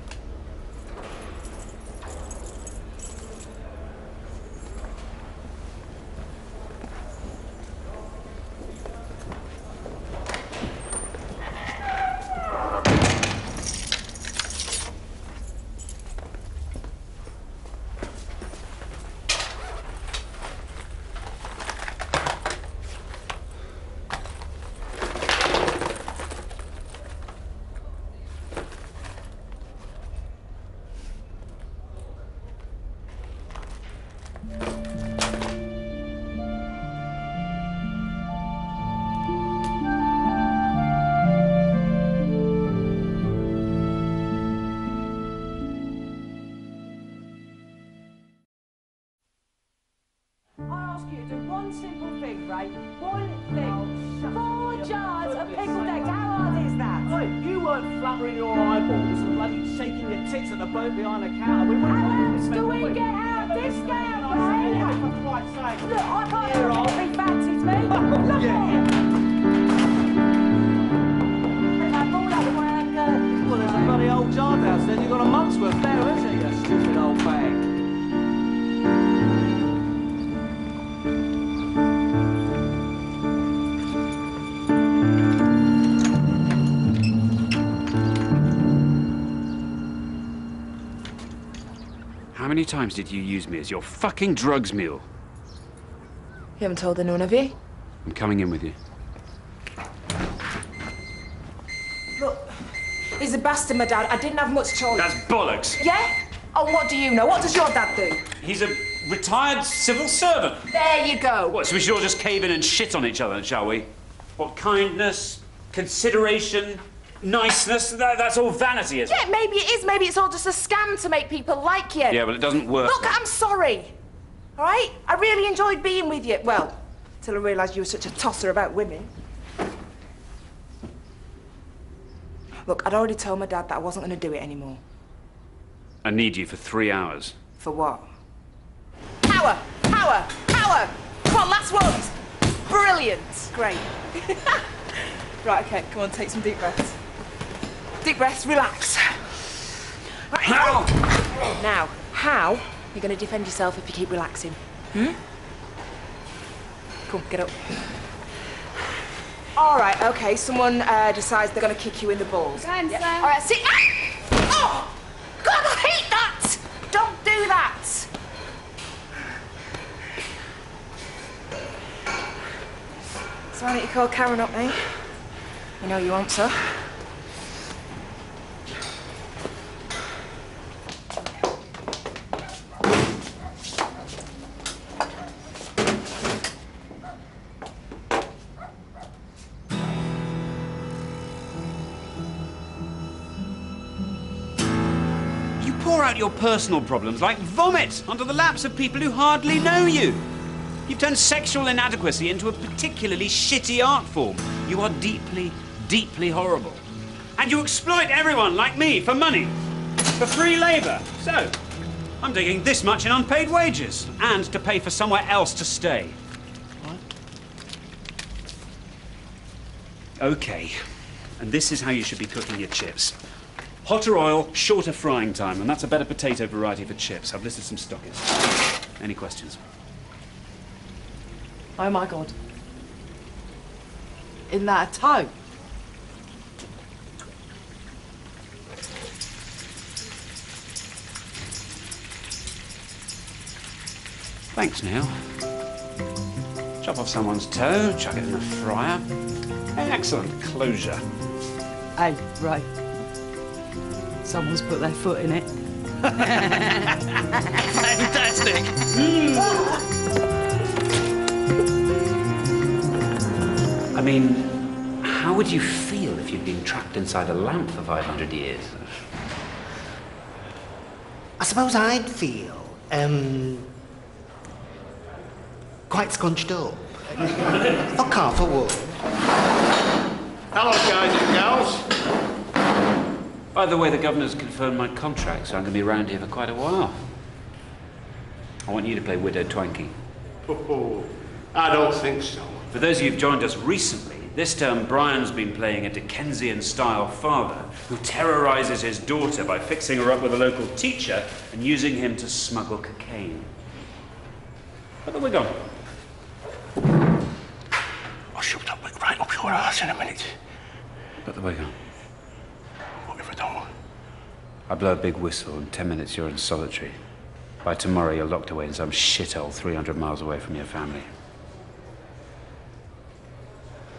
Many times did you use me as your fucking drugs mule? You haven't told anyone, have you? I'm coming in with you. Look, he's a bastard, my dad. I didn't have much choice. That's bollocks. Yeah? Oh, what do you know? What does your dad do? He's a retired civil servant. There you go. What, so we should all just cave in and shit on each other, shall we? What, kindness, consideration, niceness? That, that's all vanity, isn't Yeah, maybe it is. Maybe it's all just a scam to make people like you. Yeah, well, it doesn't work. Look, I'm sorry. All right? I really enjoyed being with you. Well, till I realised you were such a tosser about women. Look, I'd already told my dad that I wasn't going to do it anymore. I need you for three hours. For what? Power! Power! Power! Come on, last ones! Brilliant! Great. Right, okay, come on, take some deep breaths. Deep breaths, relax. Right. Now, how you're you going to defend yourself if you keep relaxing? Hmm? Come, get up. All right, okay, someone uh, decides they're going to kick you in the balls. Go on, Yeah. Sam. All right, sit. Ah! Oh! God, I hate that! Don't do that! So why don't you call Karen up, eh? You know you want to. sir. You pour out your personal problems like vomit onto the laps of people who hardly know you. You've turned sexual inadequacy into a particularly shitty art form. You are deeply, deeply horrible. And you exploit everyone like me for money, for free labour. So, I'm taking this much in unpaid wages and to pay for somewhere else to stay. What? Okay, and this is how you should be cooking your chips. Hotter oil, shorter frying time, and that's a better potato variety for chips. I've listed some stockers. Any questions? Oh my god. Isn't that toe? Thanks, Neil. Chop off someone's toe, chuck it in the fryer. Excellent closure. Hey, right. Someone's put their foot in it. Fantastic! I mean, how would you feel if you'd been trapped inside a lamp for 500 years? I suppose I'd feel, um, quite scrunched up. Not half a wood. Hello, guys and gals. By the way, the governor's confirmed my contract, so I'm going to be around here for quite a while. I want you to play Widow Twanky. Oh, I don't think so. For those of you who've joined us recently, this term Brian's been playing a Dickensian-style father who terrorizes his daughter by fixing her up with a local teacher and using him to smuggle cocaine. Put the wig on. I'll shove that wig right up your ass in a minute. Put the wig on. What if I don't? I blow a big whistle. and ten minutes, you're in solitary. By tomorrow, you're locked away in some shithole 300 miles away from your family.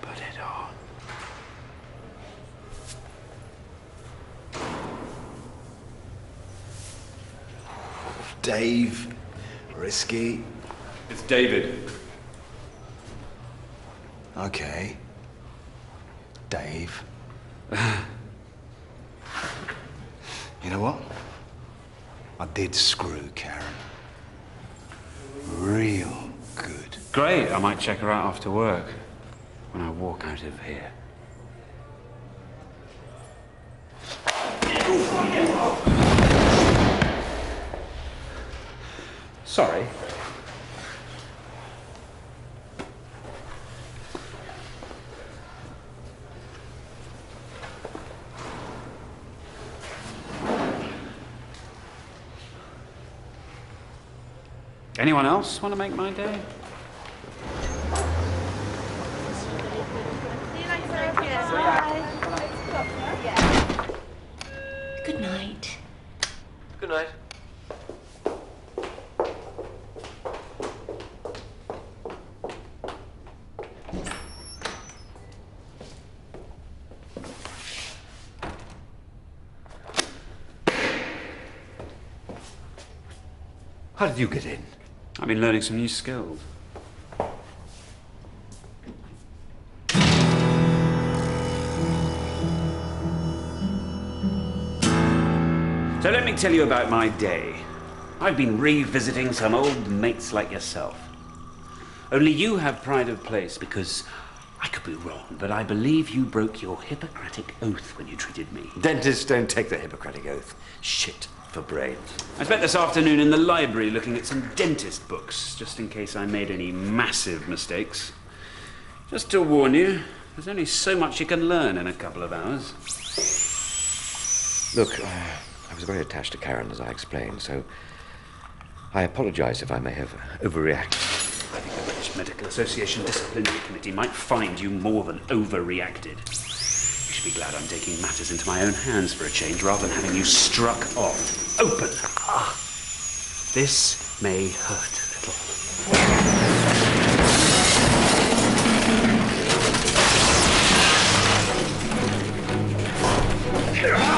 Put it on. Dave, risky. It's David. Okay. Dave. you know what? I did screw Karen. Real good. Great, I might check her out after work when I walk out of here. Sorry. Anyone else want to make my day? Good night. Good night. How did you get in? I've been learning some new skills. So let me tell you about my day. I've been revisiting some old mates like yourself. Only you have pride of place because I could be wrong, but I believe you broke your Hippocratic oath when you treated me. Dentists don't take the Hippocratic oath. Shit for brains. I spent this afternoon in the library looking at some dentist books, just in case I made any massive mistakes. Just to warn you, there's only so much you can learn in a couple of hours. Look, uh, I was very attached to Karen, as I explained, so I apologize if I may have overreacted. I think the British Medical Association Disciplinary Committee might find you more than overreacted. Be glad I'm taking matters into my own hands for a change rather than having you struck off. Open! Ah, this may hurt a little.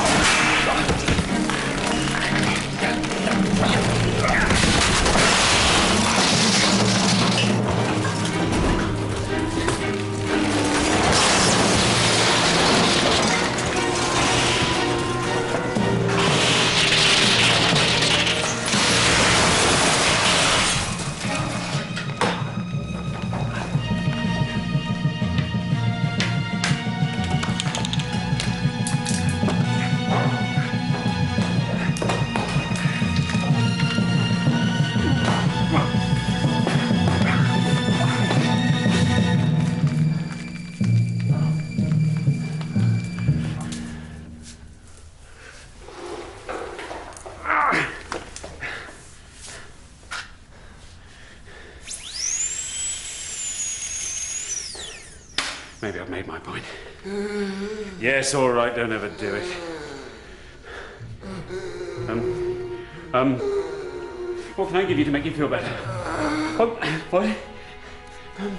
Yes, all right, don't ever do it. Um, um, what can I give you to make you feel better? Oh, what? Um.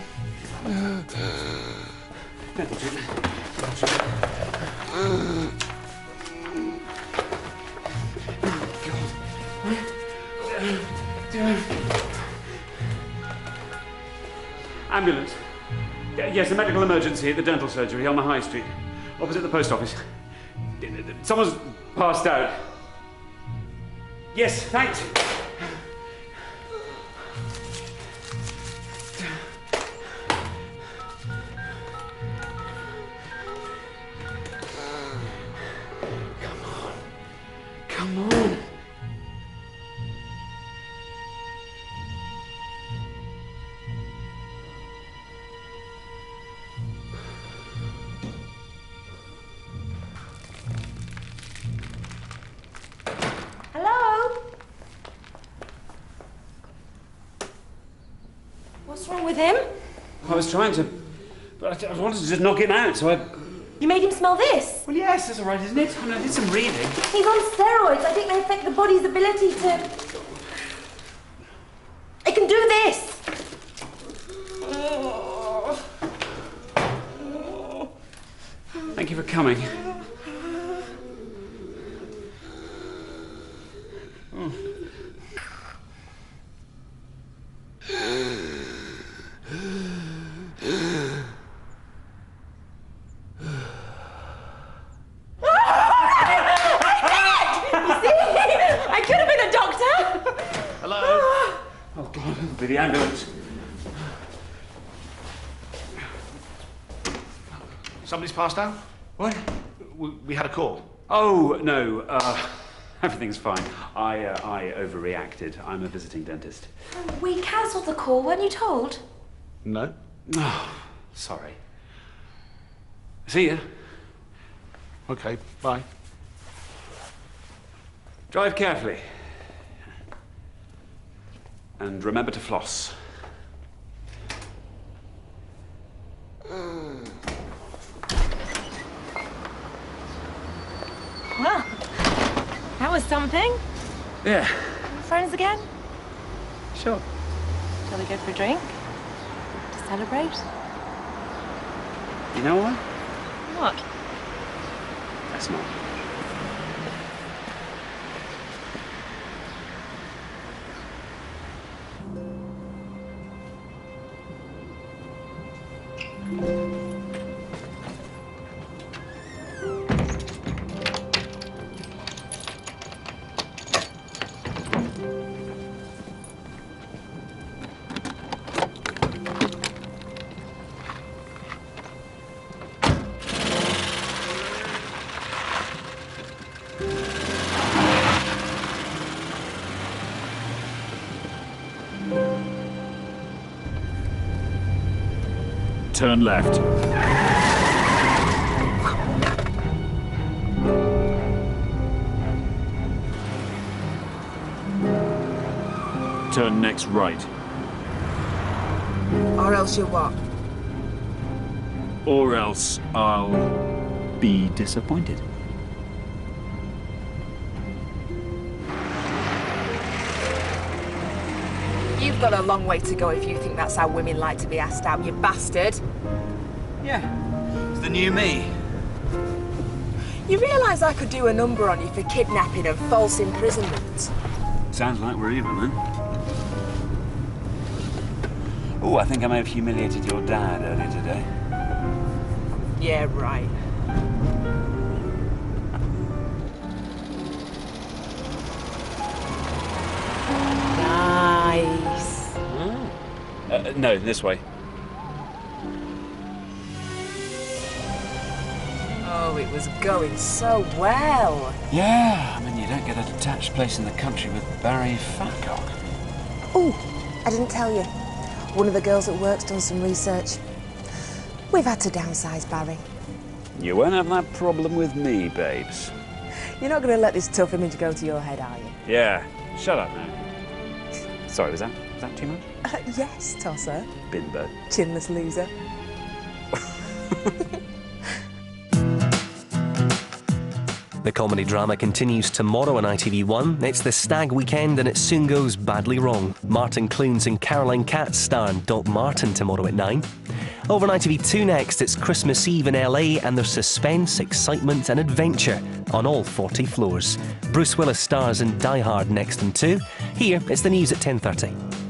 Ambulance. Yes, a medical emergency at the dental surgery on the high street, opposite the post office. Someone's passed out. Yes, thanks. Was trying to, but I, I wanted to just knock him out, so I. You made him smell this? Well, yes, that's all right, isn't it? I, mean, I did some reading. He's on steroids. I think they affect the body's ability to. It can do this. Thank you for coming. Oh. I could have been a doctor. Hello? Oh, God, it'll be the ambulance. Somebody's passed out? What? We, we had a call. Oh, no. Uh, everything's fine. I, uh, I overreacted. I'm a visiting dentist. We cancelled the call, weren't you told? No. Oh, sorry. See ya. Okay, bye. Drive carefully. And remember to floss. Well, that was something. Yeah. Friends again? Sure. Shall we go for a drink? To celebrate? You know what? What? That's not. Turn left. Turn next right. Or else you what? Or else I'll be disappointed. You've got a long way to go if you think that's how women like to be asked out, you bastard. Yeah. It's the new me. You realise I could do a number on you for kidnapping and false imprisonment? Sounds like we're even then. Oh, I think I may have humiliated your dad earlier today. Yeah, right. Uh, no, this way. Oh, it was going so well. Yeah, I mean, you don't get a detached place in the country with Barry Fatcock. Oh, I didn't tell you. One of the girls at work's done some research. We've had to downsize Barry. You won't have that problem with me, babes. You're not going to let this tough image go to your head, are you? Yeah, shut up now. Sorry, was that, was that too much? Uh, yes, Tosser. Bimbo. Chinless loser. The comedy drama continues tomorrow on ITV1. It's the stag weekend and it soon goes badly wrong. Martin Clunes and Caroline Catz star in Doc Martin tomorrow at 9. Over on ITV2 next, it's Christmas Eve in LA and there's suspense, excitement and adventure on all 40 floors. Bruce Willis stars in Die Hard next in 2. Here, it's the news at 10.30.